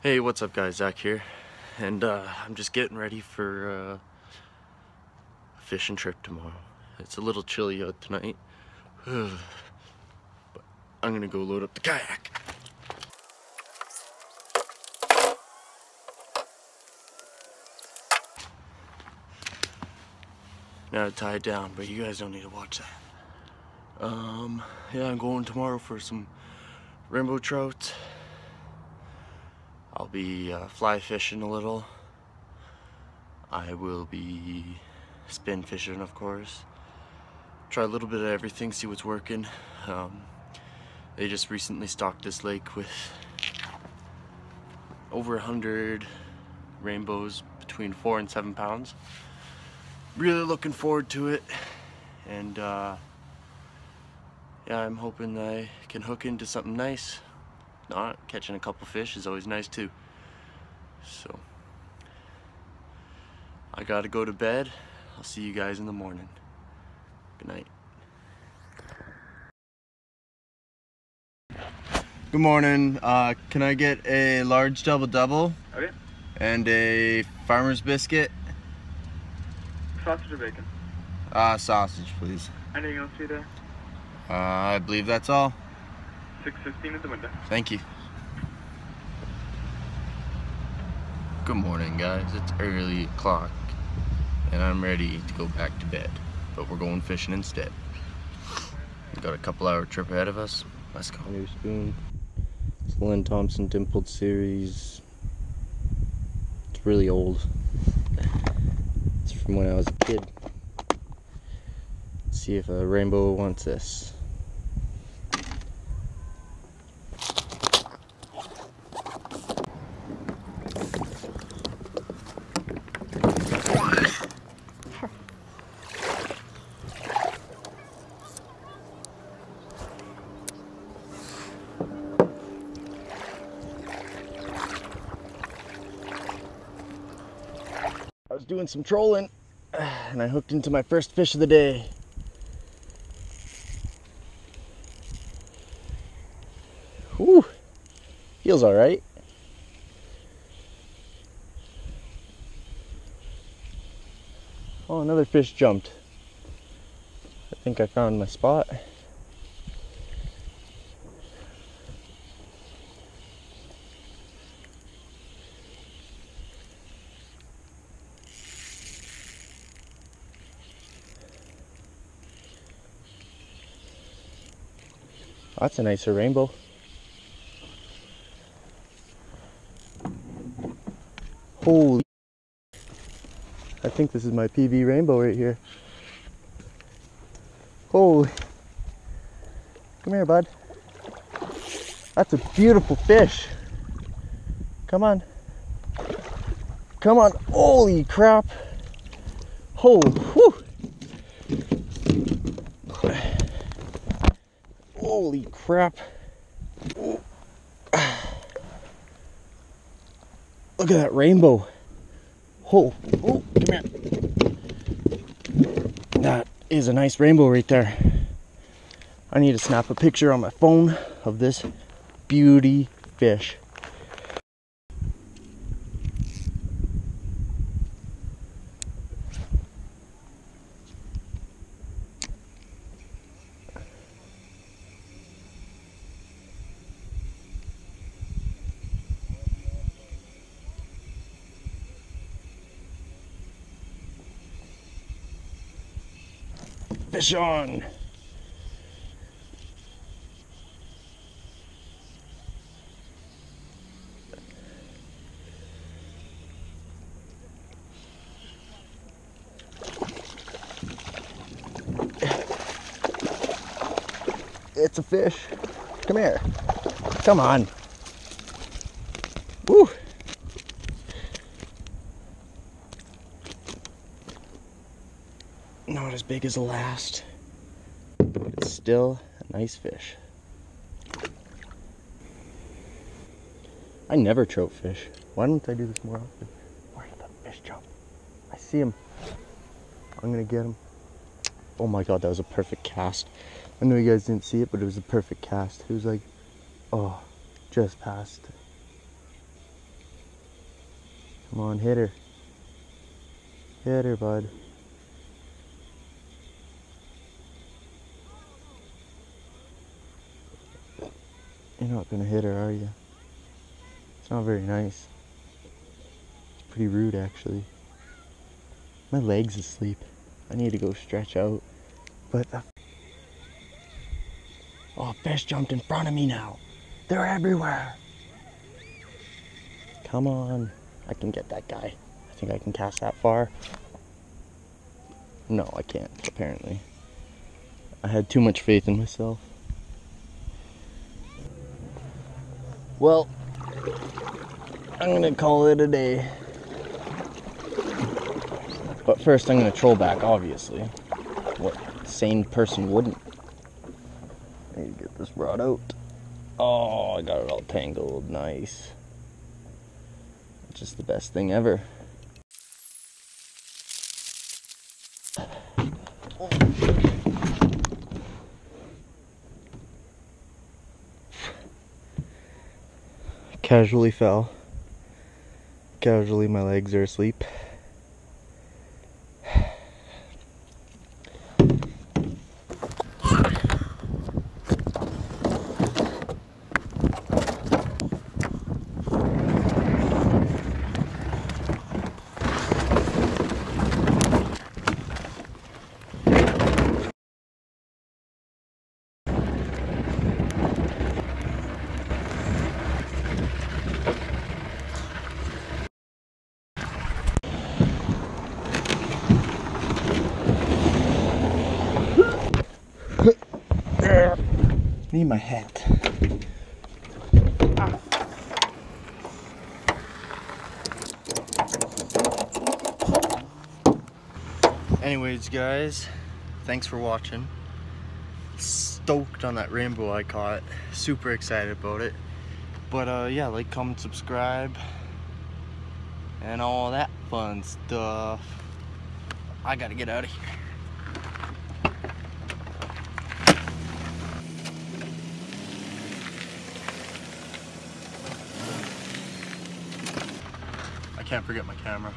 Hey, what's up guys, Zach here. And uh, I'm just getting ready for uh, a fishing trip tomorrow. It's a little chilly out tonight. but I'm gonna go load up the kayak. Now tie it down, but you guys don't need to watch that. Um, yeah, I'm going tomorrow for some rainbow trout. I'll be uh, fly fishing a little. I will be spin fishing, of course. Try a little bit of everything, see what's working. Um, they just recently stocked this lake with over hundred rainbows between four and seven pounds. Really looking forward to it, and uh, yeah, I'm hoping I can hook into something nice. Not catching a couple fish is always nice too. So I gotta go to bed. I'll see you guys in the morning. Good night. Good morning. Uh, can I get a large double double? Okay. And a farmer's biscuit? Sausage or bacon? Uh, sausage, please. Anything else for you there? Uh, I believe that's all. 615 at the window. Thank you. Good morning, guys. It's early o'clock, and I'm ready to go back to bed. But we're going fishing instead. We got a couple hour trip ahead of us. Let's go. New spoon. It's Len Thompson Dimpled Series. It's really old. It's from when I was a kid. Let's see if a rainbow wants this. Doing some trolling and I hooked into my first fish of the day. Whew, feels all right. Oh, another fish jumped. I think I found my spot. That's a nicer rainbow. Holy. I think this is my PB rainbow right here. Holy. Come here, bud. That's a beautiful fish. Come on. Come on. Holy crap. Holy. whew. Holy crap. Look at that rainbow. Oh, oh, come here. That is a nice rainbow right there. I need to snap a picture on my phone of this beauty fish. Fish on. It's a fish. Come here. Come on. Not as big as the last, but it's still a nice fish. I never trout fish. Why don't I do this more often? Where did the fish jump? I see him. I'm gonna get him. Oh my god, that was a perfect cast. I know you guys didn't see it, but it was a perfect cast. It was like, oh, just past. Come on, hit her. Hit her, bud. Not gonna hit her, are you? It's not very nice. It's pretty rude, actually. My leg's asleep. I need to go stretch out. But the... Oh, fish jumped in front of me now. They're everywhere. Come on. I can get that guy. I think I can cast that far. No, I can't, apparently. I had too much faith in myself. Well, I'm gonna call it a day. But first, I'm gonna troll back, obviously. What sane person wouldn't? I need to get this rod out. Oh, I got it all tangled. Nice. Just the best thing ever. Casually fell. Casually, my legs are asleep. Need my hat. Anyways, guys, thanks for watching. Stoked on that rainbow I caught. Super excited about it. But uh, yeah, like, comment, subscribe, and all that fun stuff. I gotta get out of here. Can't forget my camera.